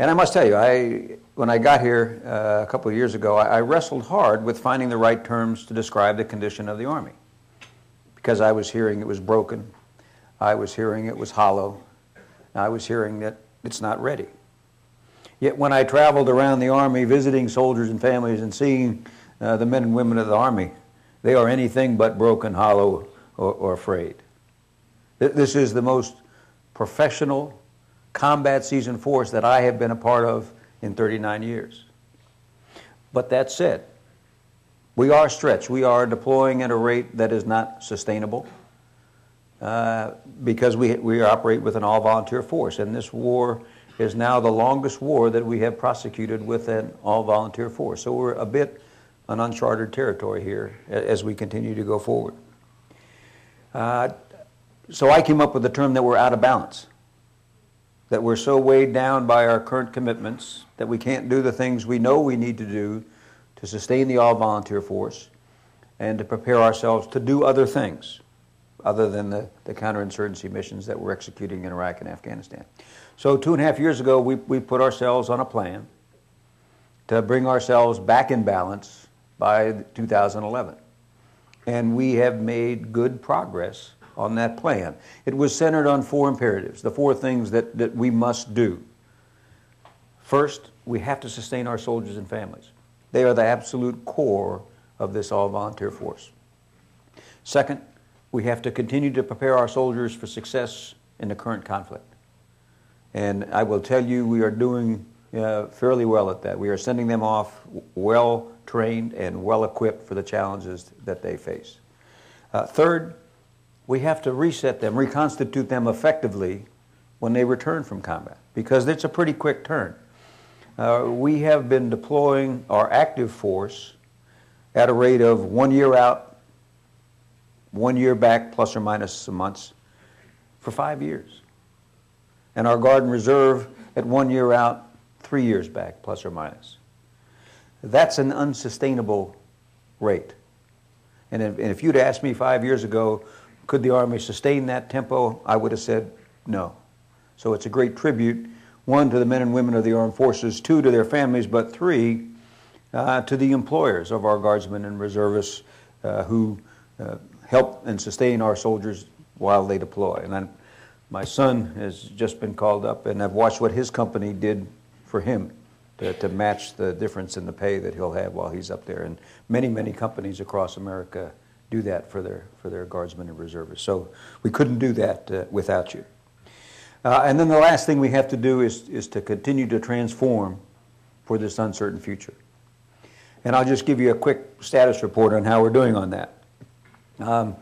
And I must tell you, I, when I got here uh, a couple of years ago, I, I wrestled hard with finding the right terms to describe the condition of the Army. Because I was hearing it was broken, I was hearing it was hollow, I was hearing that it's not ready. Yet when I traveled around the Army visiting soldiers and families and seeing uh, the men and women of the Army, they are anything but broken, hollow, or, or afraid. This is the most professional combat season force that I have been a part of in 39 years. But that said, we are stretched. We are deploying at a rate that is not sustainable uh, because we, we operate with an all volunteer force. And this war is now the longest war that we have prosecuted with an all volunteer force. So we're a bit on uncharted territory here as we continue to go forward. Uh, so I came up with the term that we're out of balance, that we're so weighed down by our current commitments that we can't do the things we know we need to do to sustain the all volunteer force and to prepare ourselves to do other things other than the, the counterinsurgency missions that we're executing in Iraq and Afghanistan. So, two and a half years ago, we, we put ourselves on a plan to bring ourselves back in balance by 2011. And we have made good progress on that plan. It was centered on four imperatives, the four things that, that we must do. First, we have to sustain our soldiers and families. They are the absolute core of this all volunteer force. Second, we have to continue to prepare our soldiers for success in the current conflict. And I will tell you, we are doing uh, fairly well at that. We are sending them off well trained and well equipped for the challenges that they face. Uh, third, we have to reset them, reconstitute them effectively when they return from combat, because it's a pretty quick turn. Uh, we have been deploying our active force at a rate of one year out, one year back, plus or minus some months, for five years. And our Guard and Reserve at one year out, three years back, plus or minus. That's an unsustainable rate. And if, and if you'd asked me five years ago, could the Army sustain that tempo? I would have said no. So it's a great tribute, one, to the men and women of the armed forces, two, to their families, but three, uh, to the employers of our guardsmen and reservists uh, who uh, help and sustain our soldiers while they deploy. And I, my son has just been called up, and I've watched what his company did for him to, to match the difference in the pay that he'll have while he's up there. And many, many companies across America do that for their, for their guardsmen and reservists. So we couldn't do that uh, without you. Uh, and then the last thing we have to do is, is to continue to transform for this uncertain future. And I'll just give you a quick status report on how we're doing on that. Um,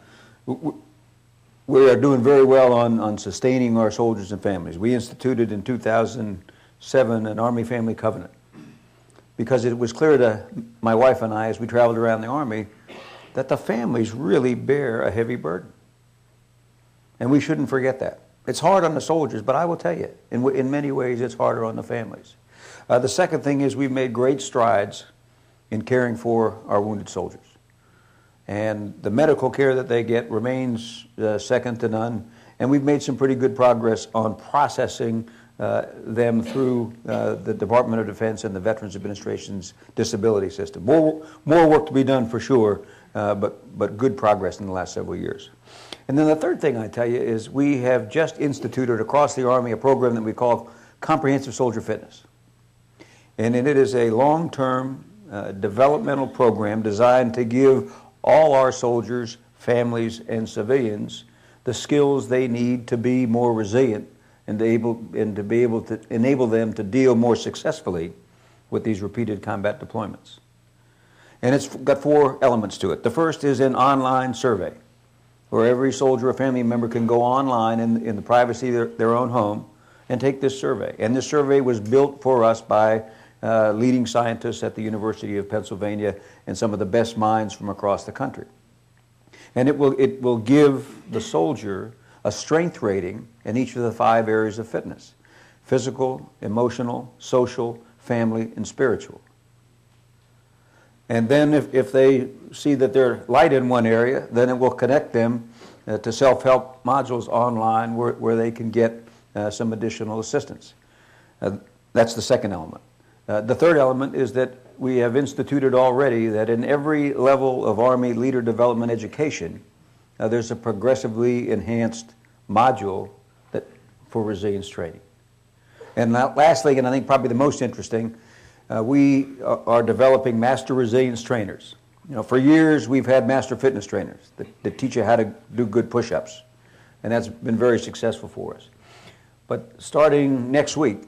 we are doing very well on, on sustaining our soldiers and families. We instituted in 2007 an Army Family Covenant because it was clear to my wife and I as we traveled around the Army that the families really bear a heavy burden. And we shouldn't forget that. It's hard on the soldiers, but I will tell you, in, in many ways, it's harder on the families. Uh, the second thing is we've made great strides in caring for our wounded soldiers. And the medical care that they get remains uh, second to none. And we've made some pretty good progress on processing them through uh, the Department of Defense and the Veterans Administration's disability system. More, more work to be done for sure, uh, but, but good progress in the last several years. And then the third thing I tell you is we have just instituted across the Army a program that we call Comprehensive Soldier Fitness. And it is a long term uh, developmental program designed to give all our soldiers, families, and civilians the skills they need to be more resilient and to, able, and to be able to enable them to deal more successfully with these repeated combat deployments. And it's got four elements to it. The first is an online survey, where every soldier or family member can go online in, in the privacy of their, their own home and take this survey. And this survey was built for us by uh, leading scientists at the University of Pennsylvania and some of the best minds from across the country. And it will, it will give the soldier a strength rating in each of the five areas of fitness physical, emotional, social, family, and spiritual. And then if, if they see that they're light in one area, then it will connect them uh, to self-help modules online where, where they can get uh, some additional assistance. Uh, That's the second element. Uh, the third element is that we have instituted already that in every level of Army leader development education, uh, there's a progressively enhanced module for resilience training. And lastly, and I think probably the most interesting, uh, we are developing master resilience trainers. You know, for years we've had master fitness trainers that, that teach you how to do good push-ups, and that's been very successful for us. But starting next week,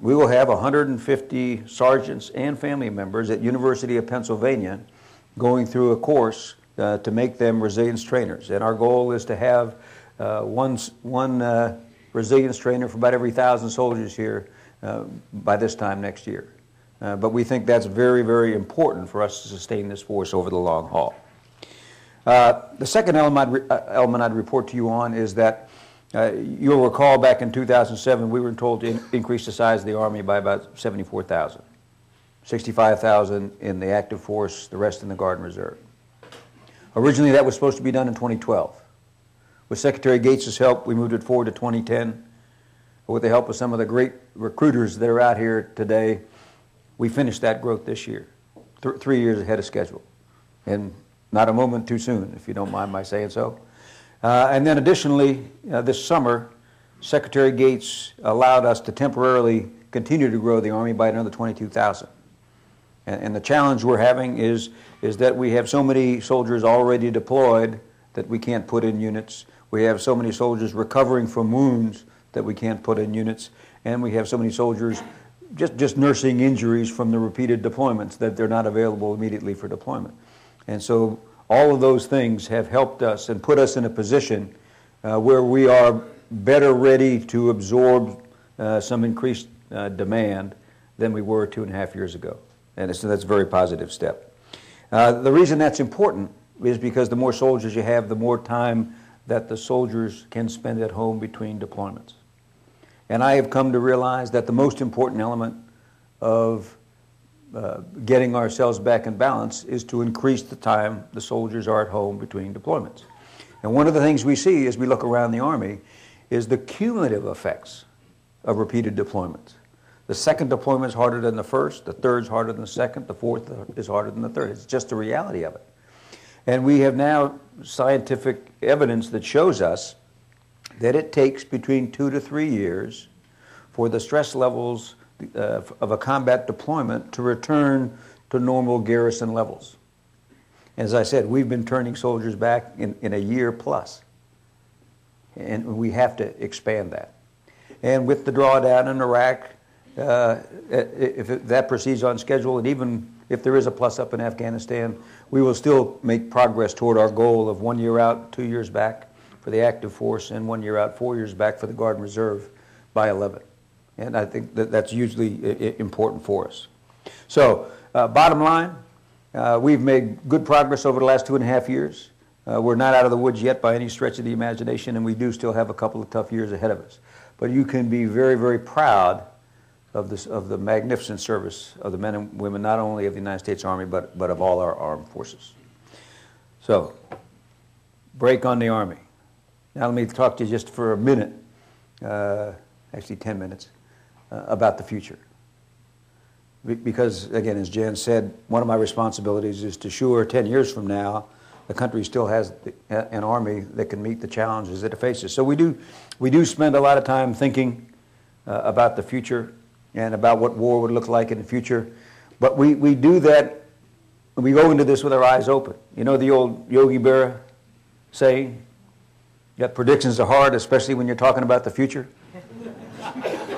we will have 150 sergeants and family members at University of Pennsylvania going through a course uh, to make them resilience trainers. And our goal is to have uh, one, one uh, resilience trainer for about every thousand soldiers here uh, by this time next year. Uh, but we think that's very, very important for us to sustain this force over the long haul. Uh, the second element, element I'd report to you on is that uh, you'll recall back in 2007, we were told to in increase the size of the Army by about 74,000. 65,000 in the active force, the rest in the Guard and Reserve. Originally, that was supposed to be done in 2012. With Secretary Gates' help, we moved it forward to 2010. With the help of some of the great recruiters that are out here today, we finished that growth this year, th three years ahead of schedule. And not a moment too soon, if you don't mind my saying so. Uh, and then additionally, uh, this summer, Secretary Gates allowed us to temporarily continue to grow the Army by another 22,000. And, and, the challenge we're having is, is that we have so many soldiers already deployed that we can't put in units. We have so many soldiers recovering from wounds that we can't put in units. And we have so many soldiers just, just nursing injuries from the repeated deployments that they're not available immediately for deployment. And so all of those things have helped us and put us in a position uh, where we are better ready to absorb uh, some increased uh, demand than we were two and a half years ago. And so that's a very positive step. Uh, the reason that's important is because the more soldiers you have, the more time that the soldiers can spend at home between deployments. And I have come to realize that the most important element of uh, getting ourselves back in balance is to increase the time the soldiers are at home between deployments. And one of the things we see as we look around the Army is the cumulative effects of repeated deployments. The second deployment is harder than the first, the third is harder than the second, the fourth is harder than the third. It's just the reality of it. And we have now scientific evidence that shows us that it takes between two to three years for the stress levels uh, of a combat deployment to return to normal garrison levels. As I said, we've been turning soldiers back in, in a year plus, and we have to expand that. And with the drawdown in Iraq, uh, if that proceeds on schedule, and even if there is a plus up in Afghanistan, we will still make progress toward our goal of one year out, two years back for the active force, and one year out, four years back for the Guard and Reserve by 11. And I think that that's usually important for us. So, uh, bottom line, uh, we've made good progress over the last two and a half years. Uh, we're not out of the woods yet by any stretch of the imagination, and we do still have a couple of tough years ahead of us. But you can be very, very proud of, this, of the magnificent service of the men and women, not only of the United States Army, but, but of all our armed forces. So, break on the Army. Now let me talk to you just for a minute, uh, actually 10 minutes, uh, about the future. Because, again, as Jan said, one of my responsibilities is to assure 10 years from now the country still has an army that can meet the challenges that it faces. So we do, we do spend a lot of time thinking uh, about the future and about what war would look like in the future. But we, we do that, we go into this with our eyes open. You know the old Yogi Berra saying that predictions are hard, especially when you're talking about the future?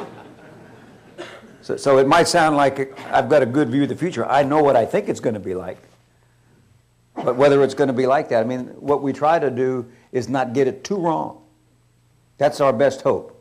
So, so it might sound like I've got a good view of the future. I know what I think it's going to be like. But whether it's going to be like that, I mean, what we try to do is not get it too wrong. That's our best hope.